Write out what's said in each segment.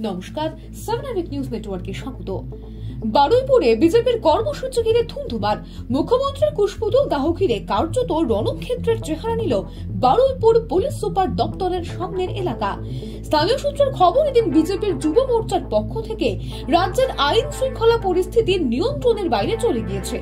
নমস্কার seven news নেটওয়ার্কে স্বাগত। বারুইপুরে বিজেপির কর্মসূচি ঘিরে ধুন্ধুমার। মুখ্যমন্ত্রীর কুশপুতুল দাহ ঘিরে কার্যত রণক্ষেত্রের চেহারা নিল বারুইপুর পুলিশ সুপার দপ্তরের সামনের এলাকা। স্থানীয় সূত্রের খবর, এদিন বিজেপির যুব মোর্চার পক্ষ থেকে রাজ্যের আইন শৃঙ্খলা পরিস্থিতি নিয়ন্ত্রণের বাইরে চলে গিয়েছে।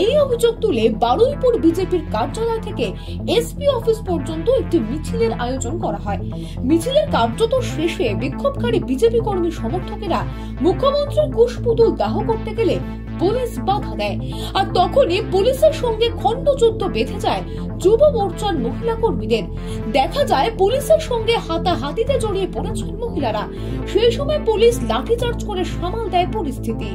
এই অভিযোগ তুলে বারুইপুর বিজেপির কার্যালয় থেকে এসপি অফিস পর্যন্ত একটি মিছিলের আয়োজন করা হয়। মিছিলের কার্যত শেষে বিক্ষোভকারী বিজেপি কর্মী সমর্থকেরা মুখ্যমন্ত্রীর কুশপুতুল দাহ করতে গেলে পুলিশ বাধা দেয়। আর তখনই পুলিশের সঙ্গে খণ্ডযুদ্ধ বেঁধে যায় যুব মোর্চার মহিলা কর্মীদের। দেখা যায় পুলিশের সঙ্গে হাতাহাতিতে জড়িয়ে পড়েছেন মহিলারা। সেই সময় পুলিশ লাঠিচার্জ করে সামাল দেয় পরিস্থিতি।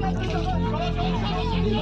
Let's go.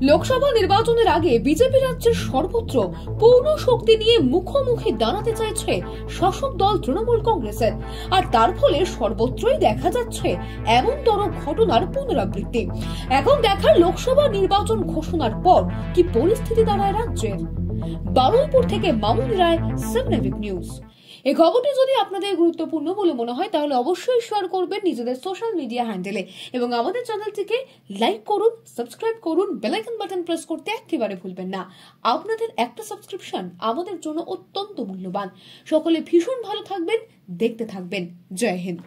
লোকসভা নির্বাচনের আগে বিজেপি রাজ্যের সর্বত্র পূর্ণ শক্তি নিয়ে মুখোমুখি দাঁড়াতে চাইছে শাসক দল তৃণমূল কংগ্রেসের। আর তার ফলে সর্বত্রই দেখা যাচ্ছে এমনতর ঘটনার পুনরাবৃত্তি। এখন দেখার লোকসভা নির্বাচন ঘোষণার পর কি পরিস্থিতি দাঁড়ায় রাজ্যের? বারুইপুর থেকে মামুন রায় সেভেন নিউজ এই খবরটি যদি আপনাদের গুরুত্বপূর্ণ বলে মনে হয়, তাহলে অবশ্যই শেয়ার করবেন নিজেদের সোশ্যাল মিডিয়া হ্যান্ডেলে এবং আমাদের চ্যানেলটিকে লাইক করুন সাবস্ক্রাইব করুন বেলাইকন বাটন প্রেস করতে একেবারে ভুলবেন না। আপনাদের একটা সাবস্ক্রিপশন আমাদের জন্য অত্যন্ত মূল্যবান। সকলে ভীষণ ভালো থাকবেন, দেখতে থাকবেন। জয় হিন্দ।